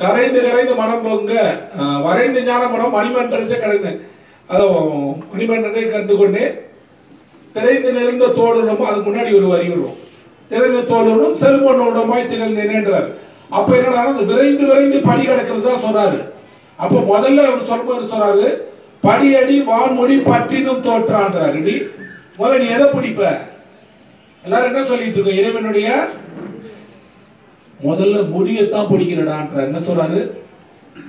கரைந்து கரைந்து மனம் பொங்க வரைந்து ஞான மனம் மணிமன்றத்தை கரைந்து. அதோ மணிமன்றத்தை கண்டு கொண்டே திரைந்து நிறைந்த தோழனும் அதுக்கு முன்னாடி ஒரு வரி வரும். திரைந்த தோழனும் செல்வனோடமாய் திகழ்ந்தேனேன்றார் அப்ப என்னடா அந்த விரைந்து விரைந்து படி கிடக்கிறது தான் சொல்றாரு. அப்ப முதல்ல அவர் சொல்லும்போது சொல்றாரு? படியடி வான்மொழி பற்றினும் தோற்றான்றார் இடி முதல்ல நீ எதை பிடிப்ப? எல்லாரும் என்ன சொல்லிட்டு இருக்கோம்? இறைவனுடைய முதல்ல முடியத்தான் பிடிக்கிறடான்ற என்ன சொல்றாரு?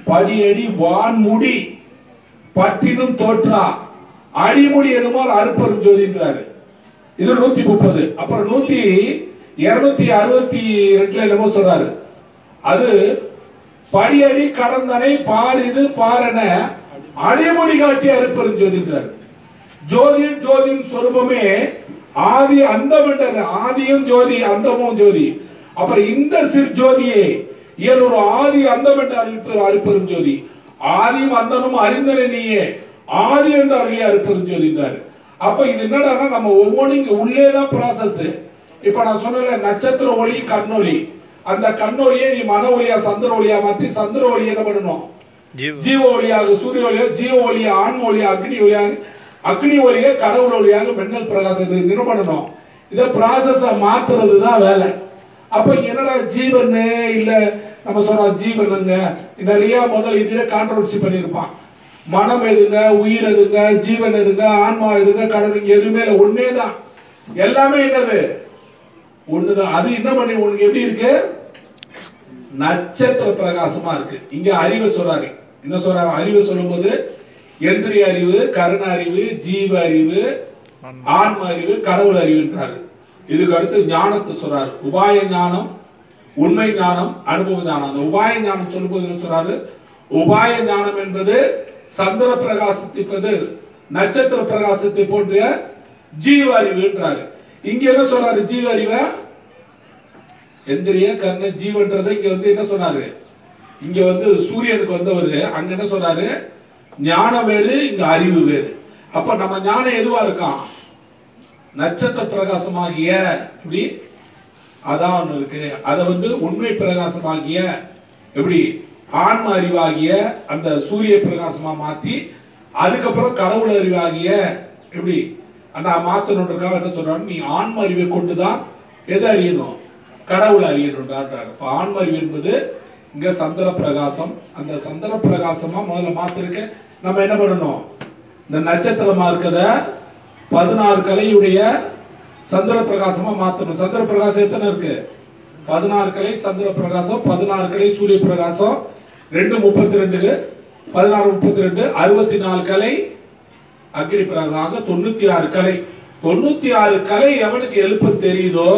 படியடி வான்முடி பட்டினும் தோற்றா அடிமுடி எனுமால் அருப்பரும் ஜோதின்றாரு. இது நூத்தி முப்பது. அப்புறம் நூத்தி இருநூத்தி அறுபத்தி ரெண்டுல என்னமோ சொல்றாரு. அது படியடி கடந்தனை பார் இது பாரென அடிமுடி காட்டி அருப்பரும் ஜோதின்றாரு. ஜோதியின் ஜோதியின் சொரூபமே ஆதி அந்தம் என்றாரு ஆதியும் ஜோதி அந்தமும் ஜோதி. அப்புறம் இந்த சிறு ஜோதியே இயல் ஒரு ஆதி அந்தம் என்று அறிவிப்பது அறுப்பெரும் ஜோதி. ஆதியும் அந்தமும் அறிந்தன நீயே ஆதி என்று அருளிய அறுப்பெரும் ஜோதின்றாரு அப்ப இது என்னடா நம்ம ஒவ்வொன்றும் இங்க உள்ளே தான் ப்ராசஸ் இப்ப நான் சொன்னல நட்சத்திர ஒளி கண்ணொளி அந்த கண்ணொளியை நீ மன ஒளியா சந்திர ஒளியா மாத்தி சந்திர ஒளி என்ன பண்ணணும்? ஜீவ ஒளியாக சூரிய ஒளியாக ஜீவ ஒளியா ஆன்ம ஒளியா அக்னி ஒளியாக அக்னி ஒளியை கடவுள் ஒளியாக மின்னல் பிரகாசத்தை நிறுவனணும் இதை ப்ராசஸை மாத்துறது தான் வேலை. அப்ப என்னடா ஜீவன் இல்ல நம்ம சொல்றோம் ஜீவனுங்க. நிறைய முதல் இதுல கான்ட்ரவர்சி பண்ணியிருப்பான். மனம் எதுங்க உயிர் எதுங்க ஜீவன் எதுங்க ஆன்மா எதுங்க கடவுள் எதுவுமே இல்லை. ஒன்னே தான் எல்லாமே என்னது? ஒண்ணுதான். அது என்ன பண்ணி உனக்கு எப்படி இருக்கு? நட்சத்திர பிரகாசமா இருக்கு. இங்க அறிவை சொல்றாரு. என்ன சொல்றாரு? அறிவை சொல்லும்போது எந்திரிய அறிவு கருண அறிவு ஜீவ அறிவு ஆன்ம அறிவு கடவுள் அறிவுன்றாரு. இதுக்கு அடுத்து ஞானத்தை சொல்றாரு. உபாய ஞானம் உண்மை ஞானம் அனுபவ ஞானம். அந்த உபாய ஞானம் சொல்லும்போது என்ன சொல்றாரு? உபாய ஞானம் என்பது சந்திர பிரகாசத்திப்பது நட்சத்திர பிரகாசத்தை போன்ற ஜீவ அறிவுன்றாரு இங்க என்ன சொல்றாரு ஜீவ அறிவை? எந்திரிய கர்ண ஜீவன்றதை இங்க வந்து என்ன சொன்னாரு? இங்க வந்து சூரியனுக்கு வந்தவர். அங்க என்ன சொன்னாரு? ஞானம் வேறு இங்க அறிவு வேறு. அப்ப நம்ம ஞானம் எதுவா இருக்கான் நட்சத்திர பிரகாசமாகிய இப்படி அதான் ஒன்று இருக்கு. அதை வந்து உண்மை பிரகாசமாகிய எப்படி? ஆன்ம அறிவாகிய அந்த சூரிய பிரகாசமா மாத்தி அதுக்கப்புறம் கடவுள் அறிவாகிய எப்படி? அந்த மாத்தணுன்றதுக்காக என்ன சொல்றாரு நீ ஆன்ம அறிவை கொண்டுதான் எதை அறியணும்? கடவுள் அறியணுன்றார் இப்போ ஆன்ம அறிவு என்பது இங்க சந்திர பிரகாசம். அந்த சந்திர பிரகாசமா முதல்ல மாத்திருக்க நம்ம என்ன பண்ணணும்? இந்த நட்சத்திரமா இருக்கிறத பதினாறு கலையுடைய சந்திர பிரகாசமா மாத்தணும். சந்திர பிரகாசம் எத்தனை இருக்கு? பதினாறு கலை சந்திர பிரகாசம் பதினாறு கலை சூரிய பிரகாசம் ரெண்டு முப்பத்தி ரெண்டுக்கு பதினாறு முப்பத்தி ரெண்டு அறுபத்தி நாலு கலை அக்னி பிரகாசம் ஆக தொண்ணூத்தி ஆறு கலை. தொண்ணூத்தி ஆறு கலை எவனுக்கு எழுப்ப தெரியுதோ?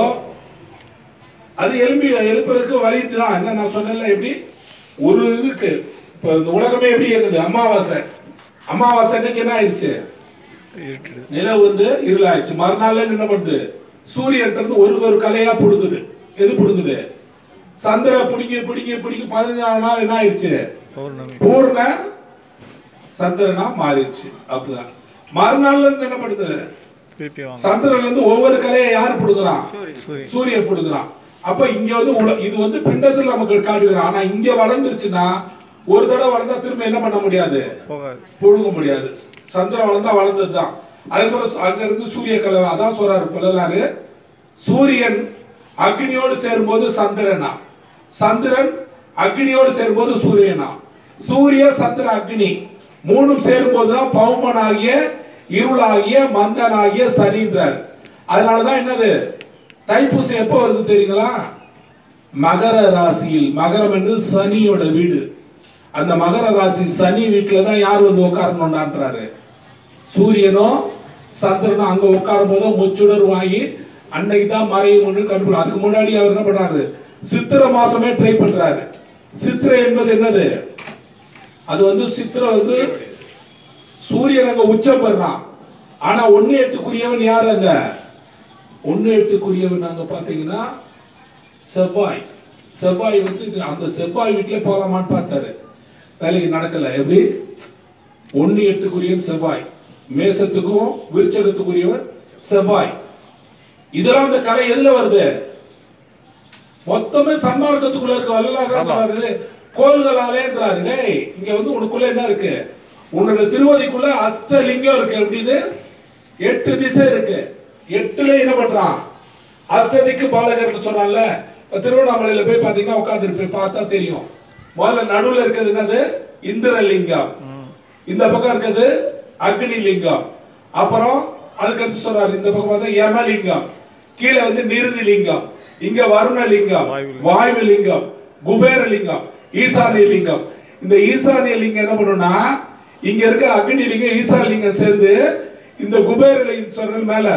அது எழுப்பி எழுப்புறதுக்கு வழி தான் என்ன நான் சொன்னேன்ல எப்படி? ஒரு இதுக்கு. இப்போ இந்த உலகமே எப்படி இருக்குது? அமாவாசை. அமாவாசை அன்னைக்கு என்ன ஆயிடுச்சு? நிலவு வந்து இருளாயிடுச்சு. மறுநாள்ல என்ன பண்ணுது? சூரியன் இருந்து ஒரு ஒரு கலையா புடுங்குது. எது புடுங்குது? சந்திர பிடிக்க பிடிக்க பிடிக்க பதினஞ்சாம் நாள் என்ன ஆயிடுச்சு? பூர்ண சந்திரனா மாறிடுச்சு. அப்படிதான். மறுநாள்ல இருந்து என்ன பண்ணுது? சந்திரன்ல இருந்து ஒவ்வொரு கலையை யார் புடுங்குறான்? சூரியன். புடுங்குறான். அப்ப இங்க வந்து இது வந்து பிண்டத்தில் நமக்கு காட்டுகிறான் ஆனா இங்க வளர்ந்துருச்சுன்னா ஒரு தடவை வளர்ந்தா திரும்ப என்ன பண்ண முடியாது? புழுங்க முடியாது. சந்திரன் வளர்ந்தா வளர்ந்தது தான் அதுக்கப்புறம் அங்க இருந்து சூரிய கலை அதான் சொல்றாரு பிள்ளாரு சூரியன் அக்னியோடு சேரும்போது சந்திரனா? சந்திரன் அக்னியோடு சேரும்போது சூரியனா? சூரிய சந்திர அக்னி மூணும் சேரும்போது தான் பௌமனாகிய இருளாகிய மந்தனாகிய சனின்றார். அதனாலதான் என்னது? தைப்பூசம் எப்போ வருது தெரியுங்களா? மகர ராசியில். மகரம் என்று சனியோட வீடு. அந்த மகர ராசி சனி வீட்டில் தான் யார் வந்து உட்காரணும்டான்றாரு. சூரியனும் சந்திரனும் அங்கே உட்காரும் போதும் முச்சுடர் வாங்கி அன்னைக்கு தான் மறையும்னு கண்டுபிடி அதுக்கு முன்னாடி அவர் என்ன பண்றாரு? சித்திரை மாசமே ட்ரை பண்றாரு. சித்திரை என்பது என்னது? அது வந்து சித்திரை வந்து சூரியன் அங்க உச்சம் பெறான் ஆனா ஒன்று எட்டுக்குரியவன் யார் அங்க? ஒன்று எட்டுக்குரியவன் அங்க பாத்தீங்கன்னா செவ்வாய். செவ்வாய் வந்து அந்த செவ்வாய் வீட்டிலே போகலாமான்னு பார்த்தாரு. வேலைக்கு நடக்கல. எப்படி? ஒண்ணு எட்டுக்குரியவன் செவ்வாய். மேசத்துக்கும் விருச்சகத்துக்குரியவன் செவ்வாய். இதெல்லாம் அந்த கலை எதுல வருது? மொத்தமே சன்மார்க்கத்துக்குள்ள இருக்க. வல்லலாக சொல்றாரு கோள்களாலேன்றாரு டேய் இங்க வந்து உனக்குள்ள என்ன இருக்கு? உன்னோட திருவதிக்குள்ள அஷ்டலிங்கம் இருக்கு. எப்படிது எட்டு திசை இருக்கு. எட்டுல என்ன பண்றான்? அஷ்டதிக்கு பாலகர்னு சொன்னான்ல. இப்ப திருவண்ணாமலையில போய் பாத்தீங்கன்னா உட்கார்ந்து பார்த்தா தெரியும். முதல்ல நடுவுல இருக்கிறது என்னது? இந்திரலிங்கம். இந்த பக்கம் இருக்கிறது அக்னி லிங்கம் அப்புறம் அதுக்கடுத்து சொல்றாரு இந்த பக்கம் பார்த்தா யமலிங்கம். கீழே வந்து நிருதி லிங்கம் இங்க வருண லிங்கம் வாயு லிங்கம் குபேர லிங்கம் ஈசானிய லிங்கம் இந்த ஈசானிய லிங்கம் என்ன பண்ணும்னா இங்க இருக்க அக்னி லிங்கம் ஈசான லிங்கம் சேர்ந்து இந்த குபேர லிங்கம் சொல்றது மேல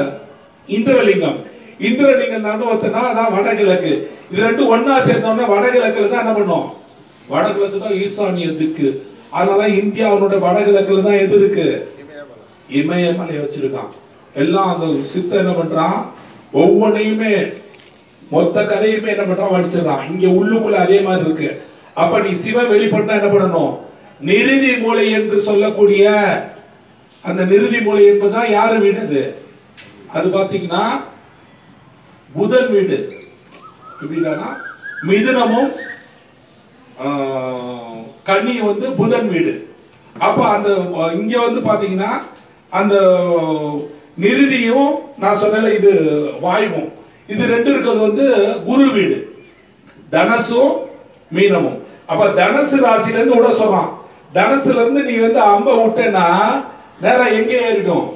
இந்திரலிங்கம். இந்திரலிங்கம் நடுவத்தனா அதான் வடகிழக்கு. இது ரெண்டும் ஒண்ணா சேர்ந்தோம்னா வடகிழக்குல தான் என்ன பண்ணும்? வடகிழக்கு தான் ஈசானியத்துக்கு. திக்கு அதனால அவனோட வடகிழக்குல தான் எது இருக்கு? இமயமலை வச்சிருக்கான். எல்லாம் அந்த சித்த என்ன பண்றான்? ஒவ்வொன்றையுமே மொத்த கதையுமே என்ன பண்றான்? வடிச்சிடறான். இங்க உள்ளுக்குள்ள அதே மாதிரி இருக்கு. அப்ப நீ சிவன் வெளிப்பட்டா என்ன பண்ணணும்? நிருதி மூலை என்று சொல்லக்கூடிய அந்த நிருதி மூலை என்பதுதான் யாரு வீடு அது? அது பாத்தீங்கன்னா புதன் வீடு. எப்படின்னா மிதுனமும் கனி வந்து புதன் வீடு. அப்போ அந்த இங்கே வந்து பார்த்தீங்கன்னா அந்த நிருதியும் நான் சொன்னல இது வாயுவும். இது ரெண்டு இருக்கிறது வந்து குரு வீடு. தனசும் மீனமும். அப்போ தனசு ராசிலேருந்து விட சொல்கிறான் தனசுலேருந்து நீ வந்து அம்ப விட்டேன்னா நேரம் எங்கே ஏறிடும்?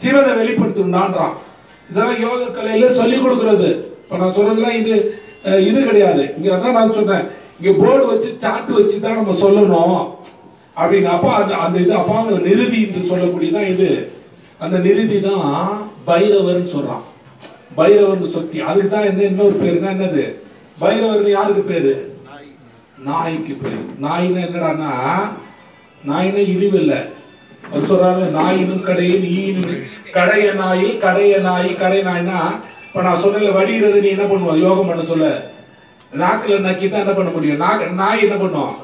சிவனை வெளிப்படுத்தணும்ன்றான் இதெல்லாம் யோக கலையில் சொல்லி கொடுக்குறது. இப்போ நான் சொல்கிறதுலாம் இது இது கிடையாது. இங்கே தான் நான் சொன்னேன். இங்க போர்டு வச்சு சாட்டு வச்சு தான் நம்ம சொல்லணும். அப்படின்னு அப்பா அந்த அந்த இது அப்பா நிறுதி என்று சொல்லக்கூடியதான் இது. அந்த நிறுதி தான் பைரவர்னு சொல்றான். பைரவர்னு சொத்தி. அதுக்கு தான் என்ன இன்னொரு பேருனா என்னது? பைரவர்னு யாருக்கு பேரு? நாய்க்கு பேரு. நாய்னா என்னடான்னா நாய்னா இழிவு இல்லை. அவர் சொல்றாரு நாயினும் கடையின் ஈனும் கடைய நாயில் கடைய நாய் கடை நாய்னா இப்ப நான் சொன்னல வடிகிறது நீ என்ன பண்ணுவ? யோகம் பண்ண சொல்ல. நாக்குல நக்கி தான் என்ன பண்ண முடியும்? நாக்கு நாய் என்ன பண்ணும்?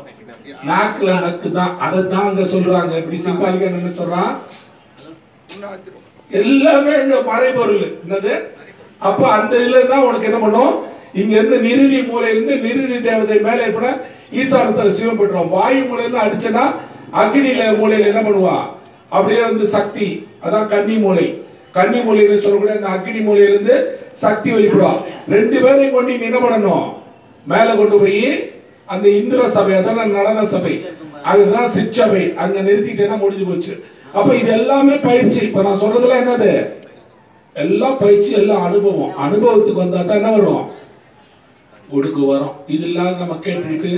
நாக்குல நக்கு தான் அதை தான் அங்க சொல்றாங்க. இப்படி சிம்பாலிக்கா என்ன சொல்றான் எல்லாமே இந்த மறைபொருள். என்னது? அப்ப அந்த இதுல தான் உனக்கு என்ன பண்ணும்? இங்க இருந்து நிருதி மூலையிலிருந்து நிருதி தேவதை மேல எப்பட ஈசானத்தை சிவம் பெற்றோம். வாயு மூலையில அடிச்சனா அக்னியில மூலையில என்ன பண்ணுவா? அப்படியே வந்து சக்தி. அதான் கன்னி மூலை. கன்னி மூலையில சொல்லக்கூடிய அந்த அக்னி மூலையிலிருந்து சக்தி வெளிப்படுவா. ரெண்டு பேரையும் கொண்டு நீ என்ன பண்ணணும்? மேல கொண்டு போய் அந்த இந்திர சபை அதான் நடன சபை அதுதான் சிற்சபை. அங்க நிறுத்திட்டேன்னா முடிஞ்சு போச்சு. அப்ப இது எல்லாமே பயிற்சி. இப்ப நான் சொல்றதுல என்னது? எல்லாம் பயிற்சி எல்லாம் அனுபவம். அனுபவத்துக்கு வந்தா தான் என்ன வரும்? ஒடுக்கு வரும். இது இல்லாத நம்ம கேட்டுட்டு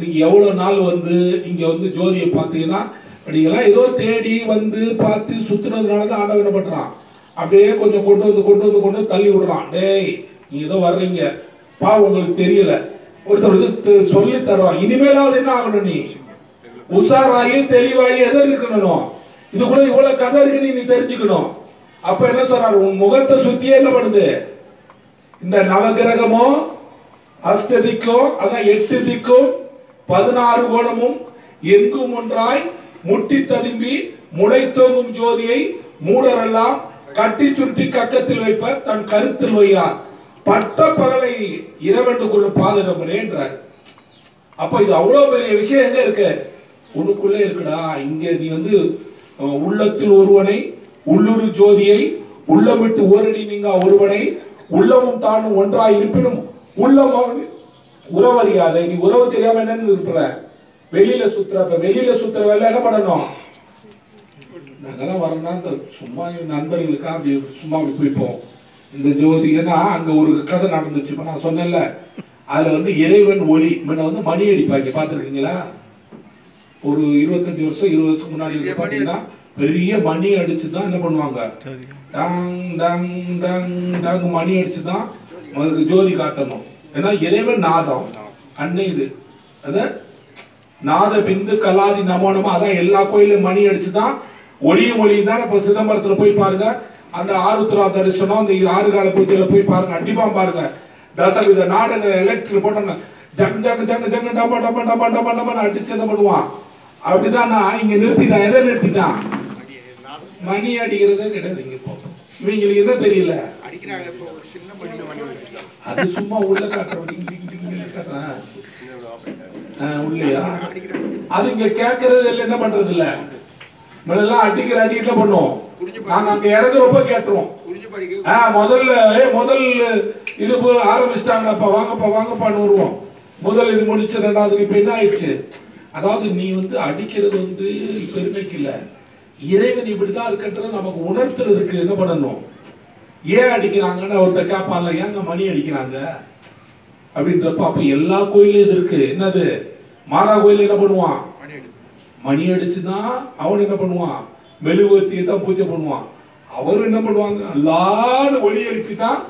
நீங்க எவ்வளவு நாள் வந்து இங்க வந்து ஜோதியை பார்த்தீங்கன்னா நீங்களாம் ஏதோ தேடி வந்து பார்த்து சுத்துனதுனால தான் ஆண்டவன் பண்றான்? அப்படியே கொஞ்சம் கொண்டு வந்து கொண்டு வந்து கொண்டு வந்து தள்ளி விடுறான். டேய் நீங்க ஏதோ வர்றீங்க. பா உங்களுக்கு தெரியல. ஒருத்தர் சொல்லி தரோம் இனிமேலாவது என்ன ஆகணும் நீ? உஷாராகி தெளிவாகி எதை இருக்கணும் இதுக்குள்ள இவ்வளவு கதை இருக்குன்னு நீ தெரிஞ்சுக்கணும். அப்ப என்ன சொல்றாரு? உன் முகத்தை சுத்தியே என்ன பண்ணுது? இந்த நவகிரகமும் அஷ்டதிக்கும் அதான் எட்டு திக்கும் பதினாறு கோணமும் எங்கும் ஒன்றாய் முட்டி ததும்பி முளைத்தோங்கும் ஜோதியை மூடரெல்லாம் கட்டி சுட்டி கக்கத்தில் வைப்பர். தன் கருத்தில் வையார். பட்ட பகல இரவென்று இறைவனுக்குள்ள பாதுகாப்பு என்றார். அப்ப இது அவ்வளவு பெரிய விஷயம் எங்க இருக்கு? உனக்குள்ளே இருக்குடா. இங்க நீ வந்து உள்ளத்தில் ஒருவனை உள்ளுரு ஜோதியை உள்ளமிட்டு ஓரணி நீங்க ஒருவனை உள்ளமும் தானும் ஒன்றாய் இருப்பினும் உள்ளம் உறவறியாத. நீ உறவு தெரியாம என்னன்னு இருக்கிற வெளியில சுத்துற அப்ப வெளியில சுத்துற வேலை என்ன பண்ணணும்? நாங்கெல்லாம் வரணும்னா சும்மா என் நண்பர்களுக்கா அப்படி சும்மா அப்படி போய்ப்போம் இந்த ஜோதி ஏன்னா அங்க ஒரு கதை நடந்துச்சு. இப்ப நான் சொன்னேன்ல அதுல வந்து இறைவன் ஒளி முன்ன வந்து மணி அடிப்பாங்க. பார்த்துருக்கீங்களா? ஒரு இருபத்தஞ்சு வருஷம் இருபது வருஷம் முன்னாடி இருக்கு பாத்தீங்கன்னா பெரிய மணி அடிச்சு தான் என்ன பண்ணுவாங்க? சரி டங் டங் டங் டங் மணி அடிச்சு தான் ஜோதி காட்டணும். ஏன்னா இறைவன் நாதம். அன்னை இது. அதான் நாத பிந்து கலாதி நமோனமா அதான் எல்லா கோயிலும் மணி அடிச்சு தான் ஒளியும் ஒளியும் தான். இப்ப சிதம்பரத்துல போய் பாருங்க அந்த ஆருத்ரா தரிசனம் அந்த ஆறு கால பூஜையில போய் பாருங்க கண்டிப்பா பாருங்க. தசவித நாடக எலக்ட்ரிக் போட்டாங்க. ஜங் ஜங் ஜங் ஜங் டம டம டம டம டம அடிச்சு என்ன பண்ணுவான்? அப்படிதான்? நான் இங்க நிறுத்திட்டான் எதை நிறுத்திட்டான் மணி அடிக்கிறதே கிடையாது இங்க இப்போ இவங்களுக்கு என்ன தெரியல? அது சும்மா உள்ள காட்டுறேன் உள்ளையா? அது இங்க கேட்கறது இல்லை என்ன பண்றது இல்ல முன்னெல்லாம் அடிக்கிற அடிக்கிட்ட பண்ணுவோம் நாங்க அங்க கேட்டுருவோம். குறிஞ்சு படிக்க ஆ முதல்ல முதல் இது போ- ஆரம்பிச்சிட்டாங்கப்பா வாங்கப்பா வாங்கப்பான்னு வருவோம். முதல் இது முடிச்சு ரெண்டாவது இப்ப என்ன ஆயிடுச்சு? அதாவது நீ வந்து அடிக்கிறது வந்து பெருமைக்கு இல்ல. இறைவன் இப்படிதான் இருக்கன்றது நமக்கு உணர்த்துறதுக்கு என்ன பண்ணணும்? ஏன் அடிக்கிறாங்கன்னு ஒருத்தர் கேட்பான்ல ஏங்க மணி அடிக்கிறாங்க? அப்படின்றப்ப அப்ப எல்லா கோயிலும் இது இருக்கு. என்னது? மாதா கோயில் என்ன பண்ணுவான்? மணி அடிச்சுதான் அவன் என்ன பண்ணுவான்? மெழுகுவத்தியை தான் பூஜை பண்ணுவான். அவரும் என்ன பண்ணுவாங்க? எல்லாரும் ஒளி எழுப்பி தான்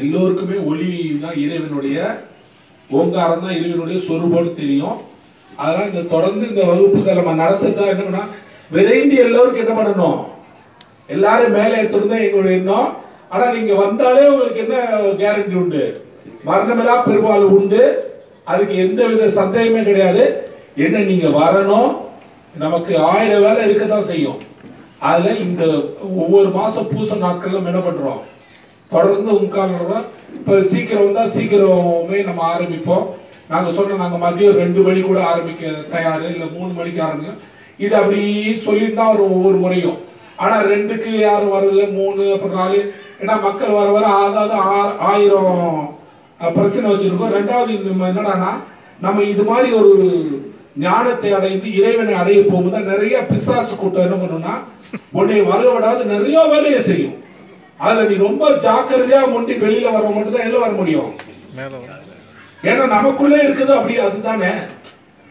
எல்லோருக்குமே ஒளி தான் இறைவனுடைய ஓங்காரம் தான் இறைவனுடைய சொருபம்னு தெரியும். அதெல்லாம் இந்த தொடர்ந்து இந்த வகுப்புகள் நம்ம நடத்துறதா என்ன பண்ணா விரைந்து எல்லோருக்கும் என்ன பண்ணணும்? எல்லாரும் மேலே ஏற்றுறது தான் எங்களுடைய எண்ணம். ஆனால் நீங்கள் வந்தாலே உங்களுக்கு என்ன கேரண்டி உண்டு? மரணமில்லா பெரும்பாலும் உண்டு. அதுக்கு எந்த வித சந்தேகமே கிடையாது. என்ன நீங்கள் வரணும்? நமக்கு ஆயிரம் வேலை இருக்க தான் செய்யும். அதில் இந்த ஒவ்வொரு மாதம் பூச நாட்களும் என்ன பண்ணுறோம் தொடர்ந்து உட்கார்ந்துருவோம் இப்போ சீக்கிரம் வந்தால் சீக்கிரமே நம்ம ஆரம்பிப்போம். நாங்கள் சொன்ன நாங்கள் மதியம் ரெண்டு மணி கூட ஆரம்பிக்க தயார் இல்லை மூணு மணிக்கு ஆரம்பிக்கும் இது அப்படி சொல்லிட்டு தான் வரும் ஒவ்வொரு முறையும். ஆனால் ரெண்டுக்கு யாரும் வரதில்ல மூணு அப்புறம் நாலு. ஏன்னா மக்கள் வர வர அதாவது ஆ- ஆயிரம் பிரச்சனை வச்சுருக்கோம். ரெண்டாவது என்னடானா என்னடான்னா நம்ம இது மாதிரி ஒரு ஞானத்தை அடைந்து இறைவனை அடைய போகும்போது நிறைய பிசாசு கூட்டம் என்ன பண்ணும்னா உன்னை வர விடாது நிறைய வேலையை செய்யும். அதுல நீ ரொம்ப ஜாக்கிரதையா முண்டி வெளியில வர மட்டும் தான் எல்லாம் வர முடியும்? ஏன்னா நமக்குள்ளே இருக்குது அப்படி அதுதானே.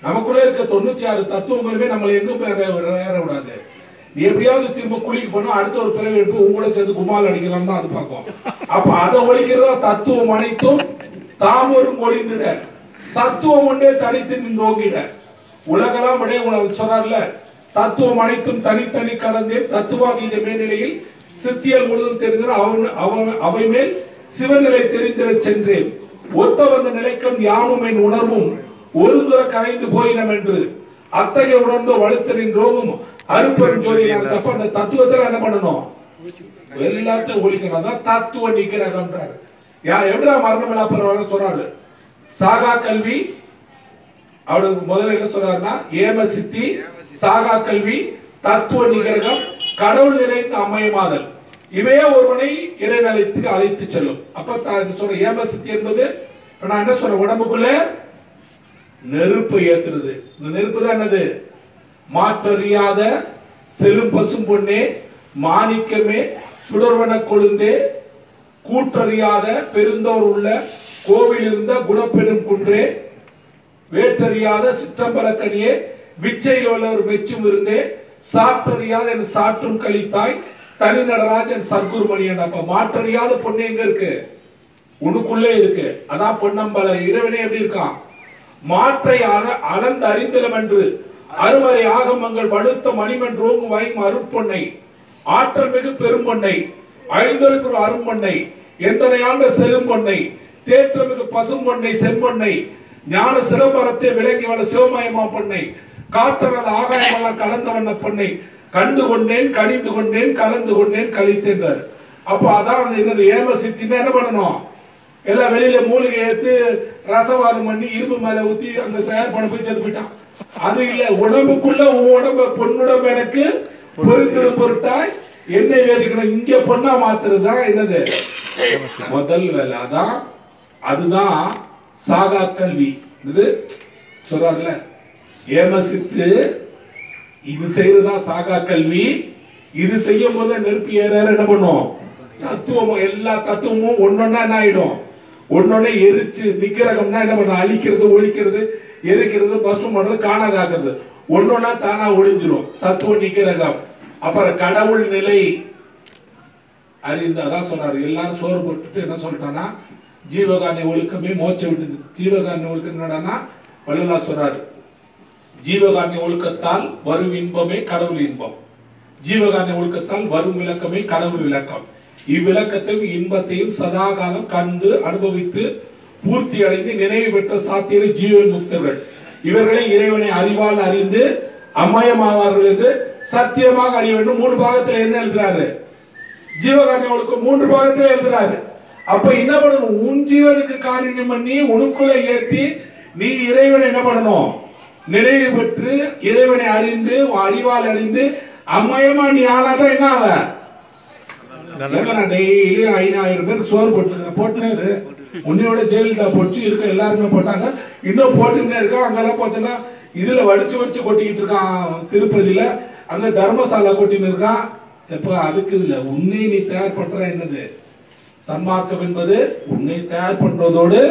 நமக்குள்ளே இருக்க தொண்ணூத்தி ஆறு தத்துவங்களுமே நம்மளை எங்க ஏற விடாது நீ எப்படியாவது திரும்ப குளிக்கு போனா அடுத்த ஒரு பிறகு எடுத்து உங்களோட சேர்ந்து குமால் அடிக்கலாம் தான் அது பார்க்கும். அப்ப அதை ஒழிக்கிறதா தத்துவம் அனைத்தும் தாமரும் ஒளிந்திட. சத்துவம் ஒன்றே தனித்து நின்றோங்கிட. உலகெல்லாம் விட உனக்கு சொன்னார்ல. தத்துவம் அனைத்தும் தனித்தனி கடந்தே தத்துவாதீத மேல்நிலையில் சித்தியல் முழுதும் தெரிந்த அவன் அவன் அவை மேல் சிவநிலை தெரிந்திட சென்றேன். ஒத்த வந்த நிலைக்கும் யாமும் என் உணர்வும் ஒரு துற கரைந்து போயினம் என்று. அத்தகைய உணர்ந்து வலுத்த நின்றோமும் அருப்பெரும் ஜோதி அப்ப அந்த தத்துவத்துல என்ன பண்ணணும்? எல்லாத்தையும் ஒழிக்கணும். அதான் தத்துவ நிக்கிறகன்றாரு யா எப்படா மரணமில்லா பரவாயில்ல சொல்றாரு சாகா கல்வி அவருக்கு முதல்ல என்ன சொல்றாருன்னா ஏம சித்தி சாகா கல்வி தத்துவ நிகரகம் கடவுள் நிறைந்த அம்மையமாதல் இவையே ஒருவனை இறைநிலையத்துக்கு அழைத்து செல்லும். அப்ப தா- சொல்ற ஏம சித்தி என்பது இப்ப நான் என்ன சொல்றேன் உடம்புக்குள்ள நெருப்பு ஏத்துறது இந்த நெருப்பு தான் என்னது? மாற்றறியாத செலும் பசும் பொண்ணே மாணிக்கமே சுடர்வன கொழுந்தே கூற்றறியாத பெருந்தோர் உள்ள கோவில் இருந்த குணப்பெரும் குன்றே வேற்றறியாத சிற்றம்பலக்கனியே விச்சையில் உள்ளவர் மெச்சும் இருந்தே சாற்றறியாத என் சாற்றும் கழித்தாய் தனி நடராஜன் சர்க்குருமணி அப்ப மாற்றறியாத பொண்ணு எங்க இருக்கு? உனக்குள்ளே இருக்கு. அதான் பொன்னம்பல. இறைவனே எப்படி இருக்கான்? மாற்றை அற- அளந்து அறிந்திலம் என்று அறுவரை ஆகமங்கள் வலுத்த மணிமன்றோங்கு வாயும் அருட்பொன்னை ஆற்றல் மிகு பெரும்பொன்னை அழிந்தொருக்கு ஒரு அரும்பொன்னை எந்தனை ஆண்ட செரும்பொன்னை தேற்றமிகு பசும்பொன்னை செம்பொன்னை ஞான சிலம்பரத்தை விளங்கி வள சிவமயமா பொண்ணை காற்றவல் ஆகாயமெல்லாம் கலந்த வண்ண பொண்ணை கண்டு கொண்டேன் கணிந்து கொண்டேன் கலந்து கொண்டேன் கழித்தேன்றார். அப்போ அதான் அந்த என்னது ஏம சித்தின்னா என்ன பண்ணணும்? எல்லாம் வெளியில மூலிகை ஏத்து ரசவாதம் பண்ணி இரும்பு மேல ஊத்தி அந்த தயார் பண்ண போய் சேர்த்து போயிட்டான். அது இல்ல உடம்புக்குள்ள உன் உடம்ப பொன்னுடம்பு எனக்கு பொறுத்திடும் பொருட்டாய் என்னை வேதிக்கணும் இங்க பொண்ணா மாத்துறது தான் என்னது? முதல் வேலை அதான் அதுதான் சாகா கல்வி. இது சொல்றாருல ஏமசித்து இது செய்யறதுதான் சாகா கல்வி. இது செய்யும் போது நெருப்பு ஏற என்ன பண்ணும்? தத்துவம் எல்லா தத்துவமும் ஒன்னொன்னா என்ன ஆயிடும்? ஒன்னொன்னே எரிச்சு நிக்கிறகம்னா என்ன பண்ணும்? அழிக்கிறது ஒழிக்கிறது எரிக்கிறது பசும் பண்றது காணாதாக்குறது. ஒன்னொன்னா தானா ஒழிஞ்சிடும் தத்துவ நிக்கிறகம் அப்புறம் கடவுள் நிலை. அறிந்தாதான் சொல்றாரு. எல்லாரும் சோறு போட்டுட்டு என்ன சொல்லிட்டான்னா ஜீவகாரணி ஒழுக்கமே மோச்ச விட்டு ஜீவகாரணி ஒழுக்கம் என்னடான்னா வள்ளலா சொல்றாரு. ஜீவகாரண ஒழுக்கத்தால் வரும் இன்பமே கடவுள் இன்பம். ஜீவகாரண ஒழுக்கத்தால் வரும் விளக்கமே கடவுள் விளக்கம். இவ்விளக்கத்தையும் இன்பத்தையும் சதாகாலம் கண்டு அனுபவித்து பூர்த்தி அடைந்து நினைவு பெற்ற சாத்தியரை ஜீவன் முக்தர்கள். இவர்களை இறைவனை அறிவால் அறிந்து அமயமாவார்கள் என்று சத்தியமாக அறிய வேண்டும். மூன்று பாகத்தில் என்ன எழுதுறாரு? ஜீவகாரண ஒழுக்கம் மூன்று பாகத்தில் எழுதுறாரு. அப்ப என்ன பண்ணணும்? உன் ஜீவனுக்கு காரியம் பண்ணி உனக்குள்ள ஏத்தி நீ இறைவனை என்ன பண்ணணும்? நிறைவு பெற்று இறைவனை அறிந்து உன் அறிவால் அறிந்து அம்மயமா நீ ஆனாதான் என்ன ஆவ? டெய்லி ஐநாயிரம் பேர் சோறு போட்டுருக்கேன் போட்டுனாரு உன்னையோட ஜெயலலிதா போச்சு இருக்க எல்லாருமே போட்டாங்க. இன்னும் போட்டுன்னே இருக்கா அங்கெல்லாம் பார்த்தீங்கன்னா இதுல வடிச்சு வடிச்சு கொட்டிக்கிட்டு இருக்கான் திருப்பதியில. அங்க தர்மசாலா கொட்டின்னு இருக்கான். எப்ப அதுக்கு இல்ல. உன்னை நீ தயார் பண்ற என்னது? சன்மார்க்கம் என்பது உன்னை தயார் பண்றதோடு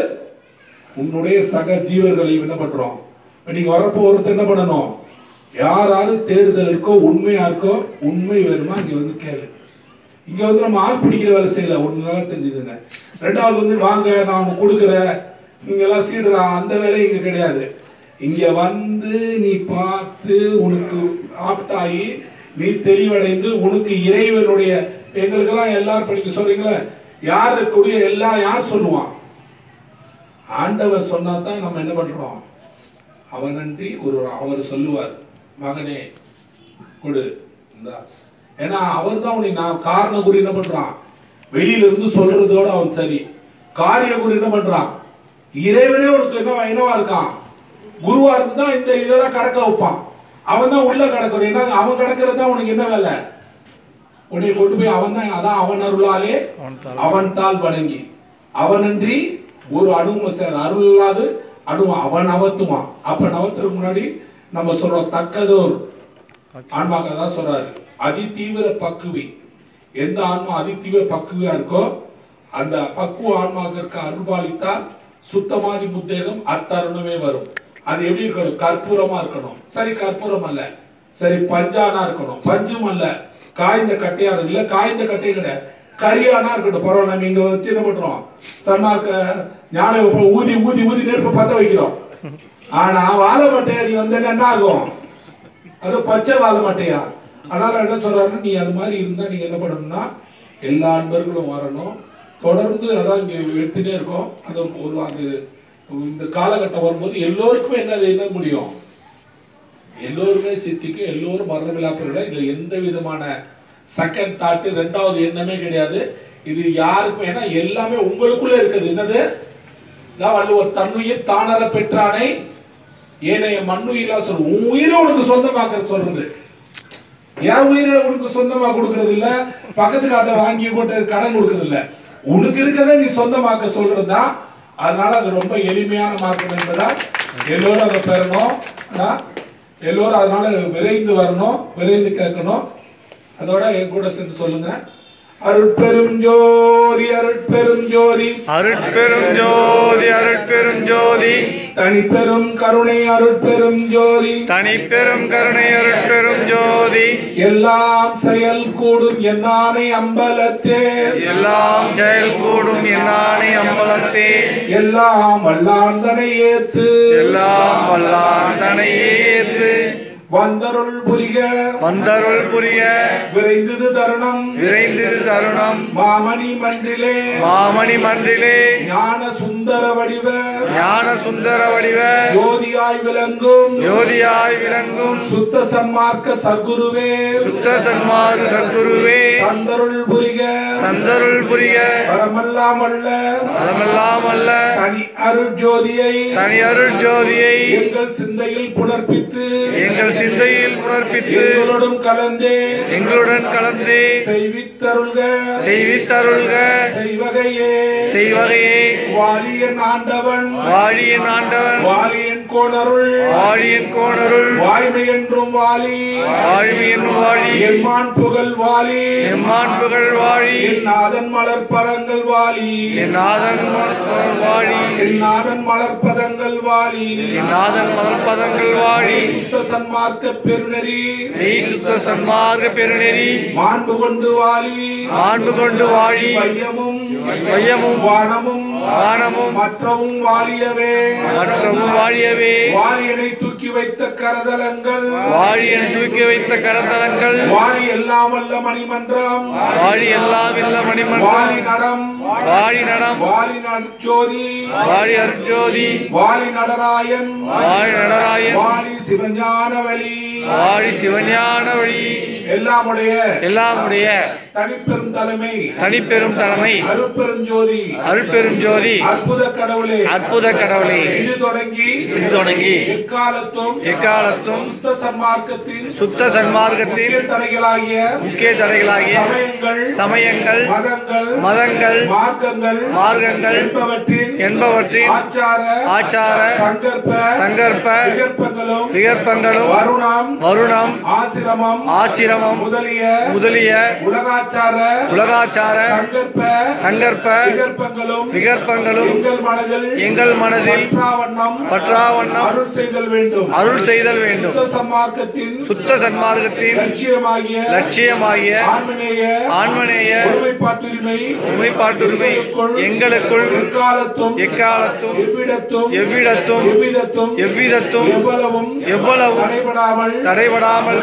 உன்னுடைய சக ஜீவர்களையும் என்ன பண்றோம்? நீங்க வரப்போ ஒருத்தர் என்ன பண்ணணும்? யாராரு தேடுதல் இருக்கோ உண்மையா இருக்கோ உண்மை வேணுமா இங்க வந்து கேளு. இங்க வந்து நம்ம ஆள் பிடிக்கிற வேலை செய்யல. ஒன்று நல்லா தெரிஞ்சுதுங்க ரெண்டாவது வந்து வாங்க நான் உனக்கு கொடுக்குறேன். நீங்க எல்லாம் சீடுறா அந்த வேலை இங்க கிடையாது. இங்க வந்து நீ பார்த்து உனக்கு ஆப்டாகி நீ தெளிவடைந்து உனக்கு இறைவனுடைய எங்களுக்கெல்லாம் எல்லாரும் படிக்க சொல்றீங்களே யார் இருக்கக்கூடிய எல்லாம் யார் சொல்லுவான்? ஆண்டவர் சொன்னா தான் நம்ம என்ன பண்றோம்? அவன் நன்றி ஒரு அவர் சொல்லுவார். மகனே கொடு. ஏன்னா அவர் தான் உனக்கு நான் காரண குறி என்ன பண்றான்? வெளியில இருந்து சொல்றதோட அவன் சரி. காரிய குறி என்ன பண்றான்? இறைவனே உனக்கு என்ன என்னவா இருக்கான்? குருவா இருந்து தான் இந்த இதெல்லாம் கடக்க வைப்பான். அவன் தான் உள்ள கடக்கணும். ஏன்னா அவன் கடக்கிறது தான் உனக்கு என்ன வேலை? உன்னை கொண்டு போய் அவன் தான் அதான் அவன் அருளாலே அவன் தாள். வணங்கி. அவனன்றி ஒரு அணும சேர் அருள் இல்லாது அணுவம் அவன் நவத்துவான் அப்ப நவத்துறதுக்கு முன்னாடி நம்ம சொல்றோம் தக்கதோர். ஆன்மாக்க தான் சொல்றாரு. அதி தீவிர பக்குவி. எந்த ஆன்மா அதி தீவிர பக்குவியா இருக்கோ அந்த பக்குவ ஆன்மாவிற்கு அருள்பாலித்தால் சுத்தமாதி முத்தேகம் அத்தருணமே வரும். அது எப்படி இருக்கணும்? கற்பூரமா இருக்கணும். சரி கற்பூரம் அல்ல. சரி பஞ்சானா இருக்கணும். பஞ்சும் அல்ல. காய்ந்த கட்டையா இல்லை இல்ல காய்ந்த கட்டை கிடையாது. கரியானா இருக்கட்டும் பரவாயில்ல நம்ம இங்க வச்சு என்ன பண்றோம் சன்மார்க்க ஞான ஊதி ஊதி ஊதி நெருப்பு பத்த வைக்கிறோம். ஆனா வாழை மட்டையா நீ வந்தேன்னா என்ன ஆகும்? அது பச்சை வாழ மட்டையா அதனால என்ன சொல்றாரு நீ அது மாதிரி இருந்தா நீங்க என்ன பண்ணணும்னா எல்லா அன்பர்களும் வரணும். தொடர்ந்து அதான் இங்க எடுத்துட்டே இருக்கோம். அது ஒரு அது இந்த காலகட்டம் வரும்போது எல்லோருக்கும் என்ன என்ன முடியும்? எல்லோருமே சித்திக்கு எல்லோரும் மரண பெருட இதுல எந்த விதமான செகண்ட் தாட்டு ரெண்டாவது எண்ணமே கிடையாது. இது யாருக்கும் ஏன்னா எல்லாமே உங்களுக்குள்ள இருக்குது. என்னது? நான் வள்ளுவர் தன்னுயிர் தானர பெற்றானை ஏனைய மண்ணுயிரா சொல்ற உன் உயிரை உனக்கு சொந்தமாக்க சொல்றது. என் உயிரை உனக்கு சொந்தமா கொடுக்கறது இல்ல. பக்கத்து காட்டை வாங்கி போட்டு கடன் கொடுக்கறது இல்ல. உனக்கு இருக்கிறத நீ சொந்தமாக்க சொல்றது தான் அதனால அது ரொம்ப எளிமையான மார்க்கம் என்பதால் எல்லோரும் அதை பெறணும். எல்லோரும் அதனால விரைந்து வரணும் விரைந்து கேட்கணும். அதோட என் கூட சேர்ந்து சொல்லுங்க. அருட்பெரும் ஜோதி அருட்பெரும் ஜோதி. அருட்பெரும் ஜோதி அருட்பெரும் ஜோதி. தனிப்பெரும் கருணை அருட்பெரும் ஜோதி. தனிப்பெரும் கருணை அருட்பெரும் ஜோதி. எல்லாம் செயல் கூடும் என்னானை அம்பலத்தே. எல்லாம் செயல் கூடும் என்னானே அம்பலத்தே. எல்லாம் வல்லாந்தனை ஏத்து. எல்லாம் வல்லான் தனை ஏத்து. வந்தருள் புரிக. வந்தருள் புரிய விரைந்தது தருணம். விரைந்தது தருணம். மாமணி மன்றிலே. மாமணி மன்றிலே. ஞான சுந்தர வடிவ. ஞான சுந்தர வடிவ. ஜோதியாய் விளங்கும். ஜோதியாய் விளங்கும். சுத்த சன்மார்க்க சர்க்குருவே சுத்த சன்மார்க்க சத்குருவே. தந்தருள் புரிக. தந்தருள் புரிய வரமெல்லாம் அல்ல. அதமெல்லாம் அல்ல. தனி அருள் ஜோதியை. தனி அருள் ஜோதியை. எங்கள் சிந்தையில் புணர்ப்பித்து. எங்கள் சிந்தையில் உணர்ப்பித்து எங்களோடும் கலந்தே எங்களுடன் கலந்து செய்வித்தருள்க. செய்வித்தருள்க. செய்வகையே. செய்வகையே. வாலியன் ஆண்டவன். வாழியன் ஆண்டவன். வாலியன் கோணருள் வாழியன் கோணருள் வாய்மை என்றும் வாலி வாழ்வியன் வாழி. எம்மான் புகழ் வாலி எம்மான் புகழ் வாழி. என் நாதன் மலர்பதங்கள் வாலி என் நாதன் மலர் வாழி. என் நாதன் மலர்பதங்கள் வாலி என் நாதன் மலர்பதங்கள் வாழி. சுத்த சன்மார்க்க பெருநெறி. மெய் சுத்த சன்மார்க்க பெருநெறி. மாண்பு கொண்டு வாலி மாண்பு கொண்டு வாழி. வையமும். வையமும். வானமும். வானமும். மற்றவும் வாலியவே மற்றவும் வாழியவே. வாலியனை தூக்கி தூக்கி வைத்த கரதலங்கள். வாழி என தூக்கி வைத்த கரத்தலங்கள் வாரி எல்லாம் வல்ல மணிமன்றம். வாழி எல்லாம் இல்ல வாரி மணிமன்றம் நடம். வாழி நடம். வாரி நற்சோதி. வாழி அருஜோதி வாரி நடராயன். வாழி நடராயன். வாரி சிவஞானவலி. வாழி சிவஞான வழி எல்லாமுடைய எல்லாமுடைய தனிப்பெரும் தலைமை. தனிப்பெரும் தலைமை. அருட்பெரும் ஜோதி அருட்பெரும் ஜோதி அற்புத கடவுளே. அற்புத கடவுளே. இது தொடங்கி இது தொடங்கி எக்காலத்தும் எக்காலத்தும் சுத்த சன்மார்க்கத்தின் சுத்த சன்மார்க்கத்தின் முக்கிய தடைகளாகிய முக்கிய தடைகளாகிய சமயங்கள் மதங்கள் மார்க்கங்கள் மார்க்கங்கள் என்பவற்றின் என்பவற்றின் ஆச்சார சங்கற்ப விகற்பங்களும் வருணம் ஆசிரமம் ஆசிரமம் முதலிய முதலிய உலகாச்சார உலகாச்சார சங்கற்ப விகற்பங்களும் எங்கள் மனதில் பற்றாவண்ணம் பற்றாவண்ணம் அருள் செய்தல் வேண்டும். அருள் செய்தல் வேண்டும். சுத்த சன்மார்க்கத்தின் லட்சியமாகிய லட்சியமாகிய ஆன்மநேய ஒருமைப்பாட்டுரிமை உண்மைப்பாட்டுரிமை எங்களுக்குள் எக்காலத்தும் எக்காலத்தும் எவ்விடத்தும் எவ்விடத்தும் எவ்விதத்தும் எவ்விதத்தும் எவ்வளவும் எவ்வளவும் தடைபடாமல் தடைபடாமல்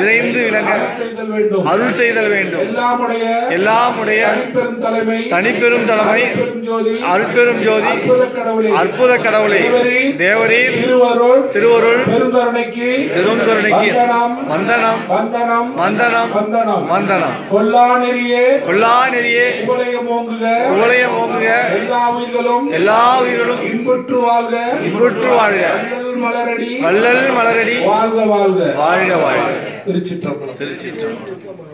விரைந்து விளங்க அருள் செய்தல் வேண்டும். அருள் செய்தல் வேண்டும். எல்லாமுடைய எல்லாமுடைய தனிப்பெரும் தலைமை அருட்பெரும் ஜோதி அற்புத கடவுளே. தேவரீர் திருவருள் திருவருள் பெருங்கருணைக்கு பெருங்கருணைக்கு வந்தனம் வந்தனம் வந்தனம் வந்தனம் வந்தனம். கொல்லா நெறியே கொல்லா நெறியே உபலயம் ஓங்குக குவளையம் ஓங்குக. எல்லா உயிர்களும் எல்லா உயிர்களும் இன்புற்று வாழ்க. இன்புற்று வாழ்க. மலரடி வள்ளல் மலரடி வாழ்க வாழ்க. வாழ்க வாழ்க. திருச்சிற்றம்பலம். திருச்சிற்றம்பலம்.